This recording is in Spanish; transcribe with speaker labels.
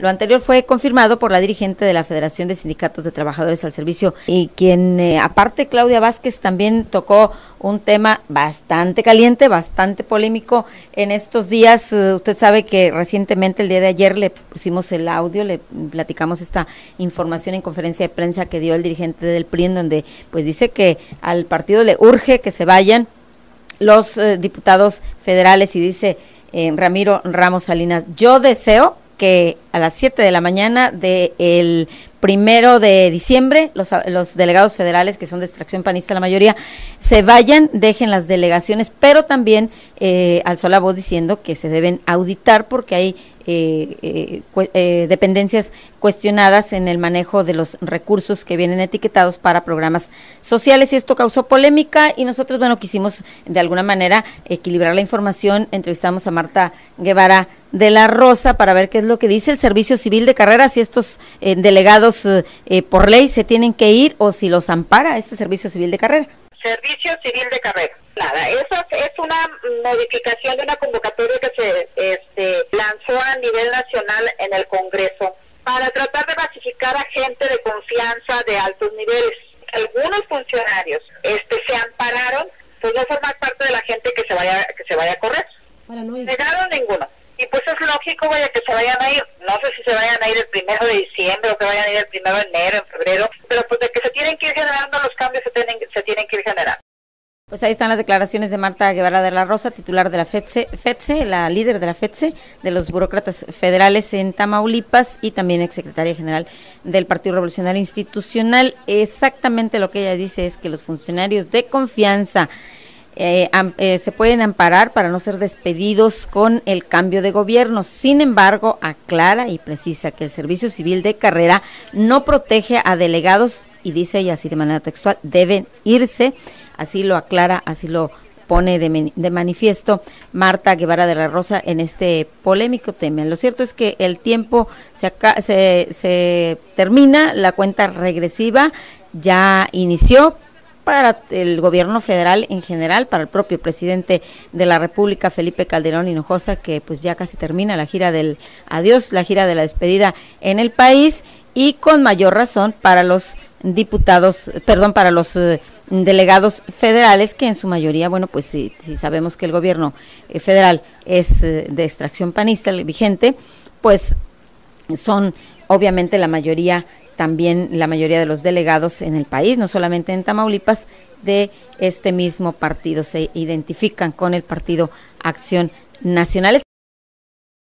Speaker 1: Lo anterior fue confirmado por la dirigente de la Federación de Sindicatos de Trabajadores al Servicio y quien, eh, aparte Claudia Vázquez, también tocó un tema bastante caliente, bastante polémico en estos días. Eh, usted sabe que recientemente, el día de ayer, le pusimos el audio, le platicamos esta información en conferencia de prensa que dio el dirigente del PRI, en donde pues dice que al partido le urge que se vayan los eh, diputados federales y dice Ramiro Ramos Salinas, yo deseo que a las 7 de la mañana del primero de diciembre, los, delegados federales, que son de extracción panista la mayoría, se vayan, dejen las delegaciones, pero también eh, alzó la voz diciendo que se deben auditar porque hay eh, eh, dependencias cuestionadas en el manejo de los recursos que vienen etiquetados para programas sociales y esto causó polémica y nosotros, bueno, quisimos de alguna manera equilibrar la información. Entrevistamos a Marta Guevara de la Rosa para ver qué es lo que dice el Servicio Civil de Carrera, si estos delegados por ley se tienen que ir o si los ampara este Servicio Civil de Carrera.
Speaker 2: Servicio Civil de Carrera. Nada, eso es una modificación de una convocatoria que se este, lanzó a nivel nacional en el Congreso para tratar de basificar a gente de confianza de altos niveles. Algunos funcionarios este, se ampararon, pues no formar parte de la gente que se vaya que se vaya a correr. Para no Negaron ninguno. Lógico, vaya, que se vayan a ir. No sé si se vayan a ir el primero de diciembre o que vayan a ir el primero de enero, en febrero, pero pues de que se tienen que ir generando los cambios se tienen, se tienen que ir generando.
Speaker 1: Pues ahí están las declaraciones de Marta Guevara de la Rosa, titular de la FEDSE, la líder de la FEDSE, de los burócratas federales en Tamaulipas y también exsecretaria general del Partido Revolucionario Institucional. Exactamente lo que ella dice es que los funcionarios de confianza eh, eh, se pueden amparar para no ser despedidos con el cambio de gobierno. Sin embargo, aclara y precisa que el Servicio Civil de Carrera no protege a delegados y dice ella así de manera textual, deben irse así lo aclara, así lo pone de, manifiesto Marta Guevara de la Rosa en este polémico tema. Lo cierto es que el tiempo se, se, se termina, la cuenta regresiva ya inició para el gobierno federal en general, para el propio presidente de la República, Felipe Calderón Hinojosa, que pues ya casi termina la gira del adiós, la gira de la despedida en el país y con mayor razón para los diputados, perdón, para los eh, delegados federales que en su mayoría, bueno, pues si, sabemos que el gobierno eh, federal es eh, de extracción panista vigente, pues son obviamente la mayoría también la mayoría de los delegados en el país, no solamente en Tamaulipas, de este mismo partido se identifican con el partido Acción Nacional.